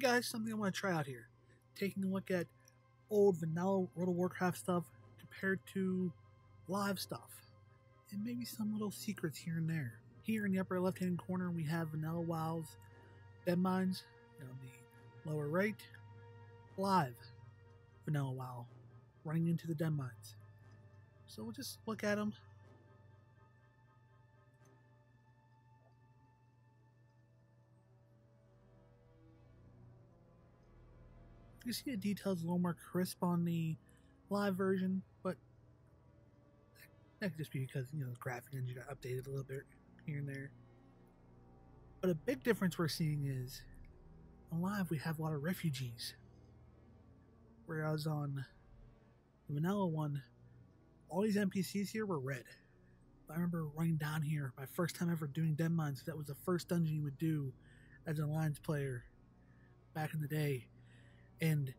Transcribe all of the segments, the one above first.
guys, something I want to try out here. Taking a look at old vanilla World of Warcraft stuff compared to live stuff. And maybe some little secrets here and there. Here in the upper left hand corner, we have Vanilla WoW's Mines. On the lower right, live Vanilla WoW running into the Dead Mines. So we'll just look at them. You see the details a little more crisp on the live version, but that could just be because you know the graphic engine got updated a little bit here and there. But a big difference we're seeing is on live we have a lot of refugees, whereas on the vanilla one, all these NPCs here were red. I remember running down here my first time ever doing Dead Mines. That was the first dungeon you would do as an Alliance player back in the day, and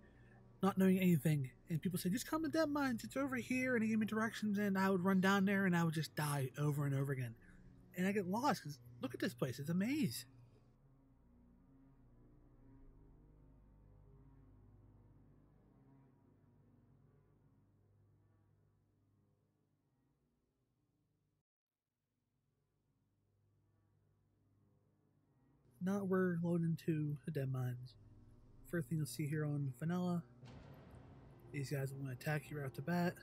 not knowing anything. And people said, "Just come to Dead Mines. It's over here." And they gave me directions, and I would run down there, and I would just die over and over again. And I get lost because look at this place; it's a maze. Now we're loading into the Dead Mines. First thing you'll see here on Vanilla, these guys will want to attack you right off the bat.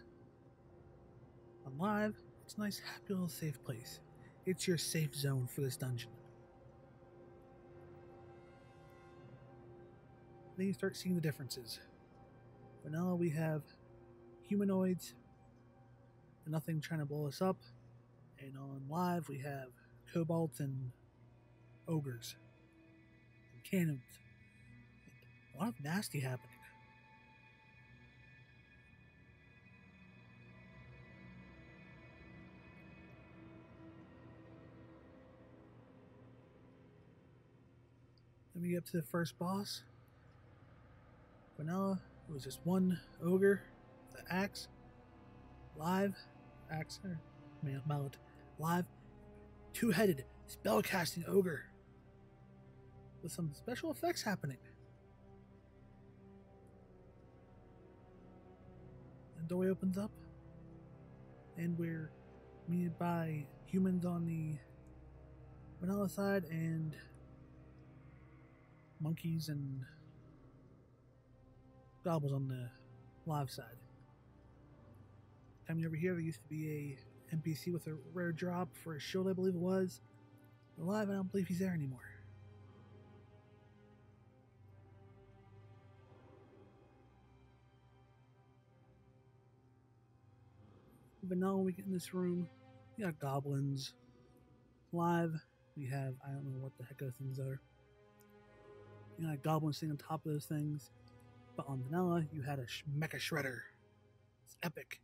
On Live, it's a nice, happy little safe place. It's your safe zone for this dungeon. Then you start seeing the differences. Vanilla, we have humanoids, and nothing trying to blow us up. And on Live, we have kobolds and ogres cannons. A lot of nasty happening. Let me get up to the first boss. Vanilla. It was just one ogre, the axe, live, axe, or mallet, live, two-headed, spell-casting ogre with some special effects happening. Doorway opens up, and we're meted by humans on the vanilla side and monkeys and goblins on the live side. Coming over here, there used to be a NPC with a rare drop for a shield, I believe it was. Live, I don't believe he's there anymore. But now when we get in this room, we got goblins. Live, we have, I don't know what the heck those things are. You got goblins sitting on top of those things. But on vanilla, you had a mecha shredder. It's epic.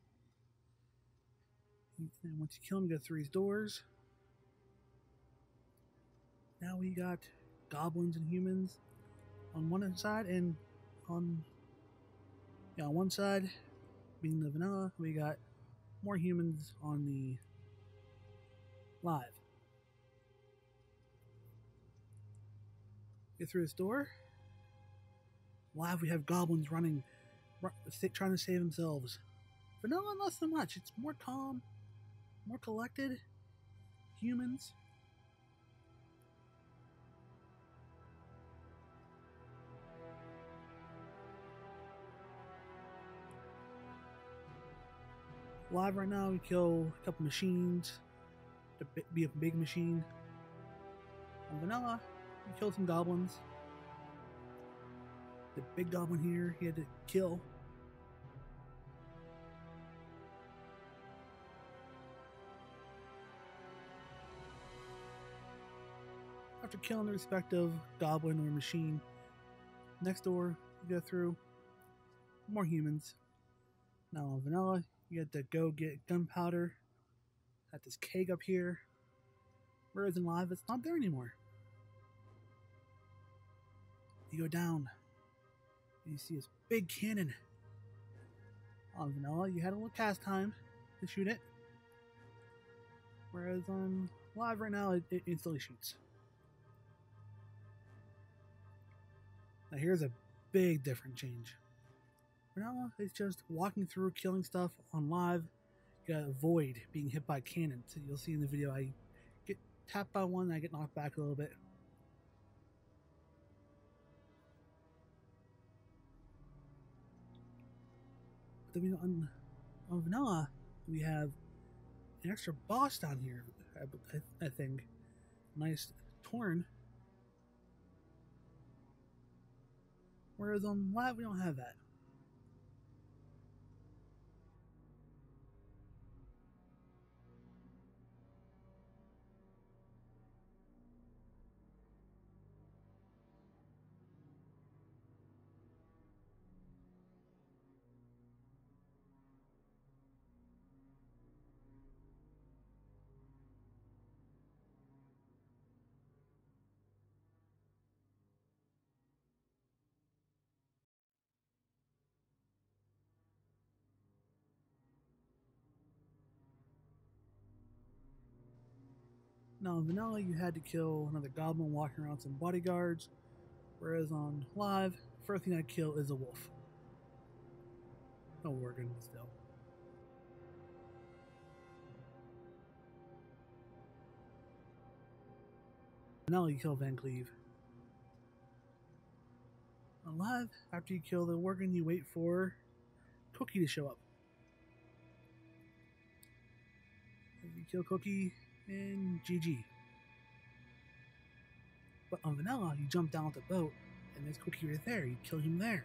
And once you kill him, you go through these doors. Now we got goblins and humans on one side, and on yeah, on one side, being the vanilla, we got more humans on the live. Get through this door. Live, we have goblins running, trying to save themselves. Vanilla, not so much. It's more calm, more collected. Humans. Live right now. We kill a couple machines to be a big machine. Vanilla, we killed some goblins. The big goblin here, he had to kill. After killing the respective goblin or machine, next door, you go through more humans. Now vanilla, you had to go get gunpowder at this keg up here. Whereas in live, it's not there anymore. You go down, you see this big cannon. On vanilla, you had a little cast time to shoot it. Whereas on live right now, it, it instantly shoots. Now here's a big different change. Vanilla is just walking through, killing stuff on live. You got to avoid being hit by cannons. You'll see in the video I get tapped by one, and I get knocked back a little bit. But then on, on Vanilla, we have an extra boss down here, I, I, I think. Nice Torn. Whereas on Live, we don't have that. Now in vanilla you had to kill another goblin walking around some bodyguards, whereas on live, first thing I kill is a wolf. No worgen still. Now you kill VanCleef. On live, after you kill the worgen, you wait for Cookie to show up. You kill Cookie, and GG. But on Vanilla, you jump down with the boat, and there's Cookie right there. You kill him there.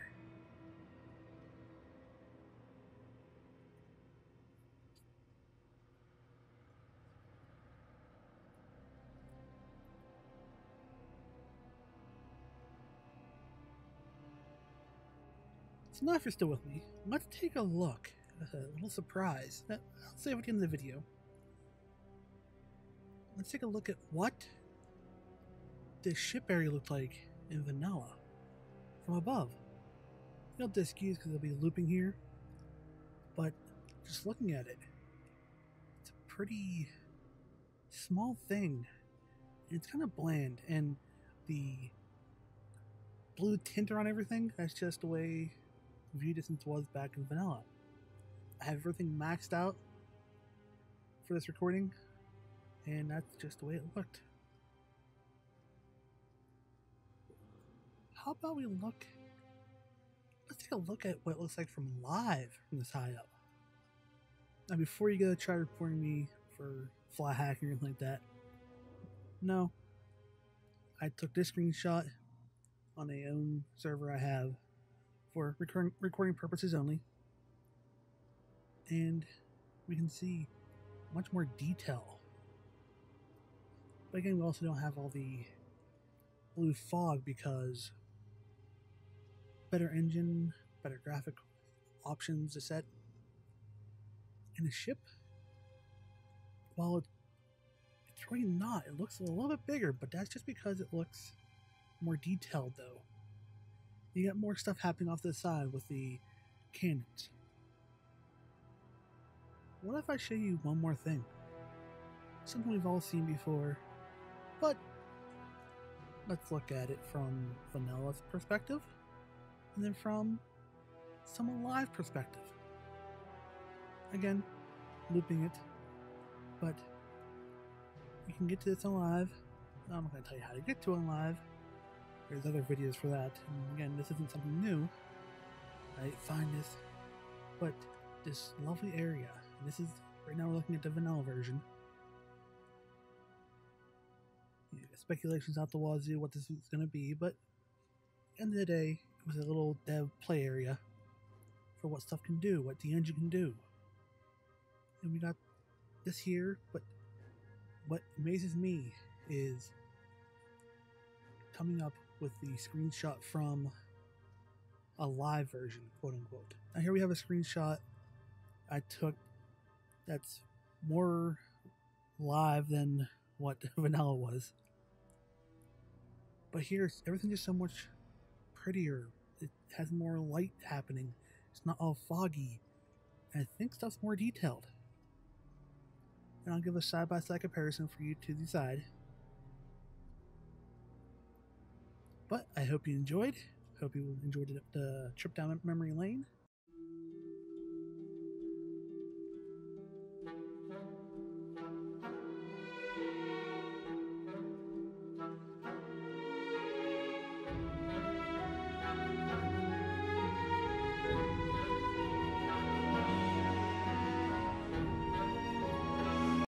So now if you're still with me, let's take a look. A little surprise. I'll save it at the end of the video let's take a look at what this ship area looked like in vanilla from above. Know, excuse because it'll be looping here, but just looking at it, it's a pretty small thing. It's kind of bland, and the blue tint around everything, that's just the way view distance was back in vanilla. I have everything maxed out for this recording and that's just the way it looked. How about we look? Let's take a look at what it looks like from live from this high up. Now, before you go try reporting me for fly hacking or anything like that, no. I took this screenshot on a own server I have for recording, recording purposes only, and we can see much more detail but again, we also don't have all the blue fog because better engine, better graphic options to set. And the ship, while it, it's really not, it looks a little bit bigger, but that's just because it looks more detailed though. You got more stuff happening off the side with the cannons. What if I show you one more thing? Something we've all seen before let's look at it from Vanilla's perspective, and then from some alive perspective. Again, looping it, but you can get to this alive. I'm not going to tell you how to get to it live. There's other videos for that. And again, this isn't something new. I find this, but this lovely area. This is right now we're looking at the vanilla version speculations out the wazoo what this is going to be, but end of the day, it was a little dev play area for what stuff can do, what the engine can do. And we got this here, but what amazes me is coming up with the screenshot from a live version, quote unquote. Now here we have a screenshot I took that's more live than what vanilla was. But here, everything is so much prettier. It has more light happening. It's not all foggy. And I think stuff's more detailed. And I'll give a side by side comparison for you to decide. But I hope you enjoyed. hope you enjoyed the trip down memory lane.